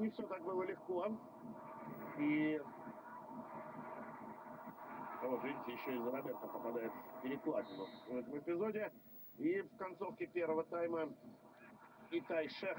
не все так было легко. И вот видите, еще из Роберта попадает перекладину в этом эпизоде. И в концовке первого тайма Итай Шех